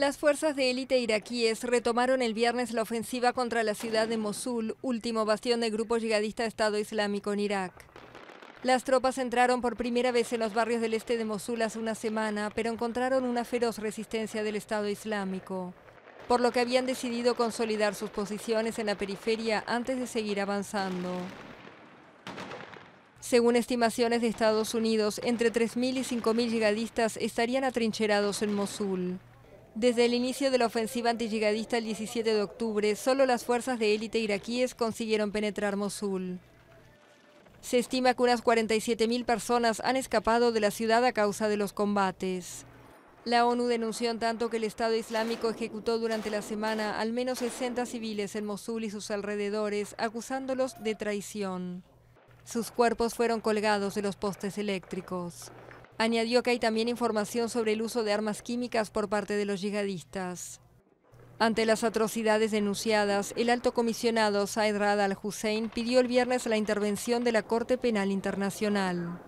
Las fuerzas de élite iraquíes retomaron el viernes la ofensiva contra la ciudad de Mosul, último bastión del grupo yihadista Estado Islámico en Irak. Las tropas entraron por primera vez en los barrios del este de Mosul hace una semana, pero encontraron una feroz resistencia del Estado Islámico, por lo que habían decidido consolidar sus posiciones en la periferia antes de seguir avanzando. Según estimaciones de Estados Unidos, entre 3.000 y 5.000 yihadistas estarían atrincherados en Mosul. Desde el inicio de la ofensiva antiyihadista el 17 de octubre, solo las fuerzas de élite iraquíes consiguieron penetrar Mosul. Se estima que unas 47.000 personas han escapado de la ciudad a causa de los combates. La ONU denunció en tanto que el Estado Islámico ejecutó durante la semana al menos 60 civiles en Mosul y sus alrededores, acusándolos de traición. Sus cuerpos fueron colgados de los postes eléctricos. Añadió que hay también información sobre el uso de armas químicas por parte de los yihadistas. Ante las atrocidades denunciadas, el alto comisionado Said Rad al-Hussein pidió el viernes la intervención de la Corte Penal Internacional.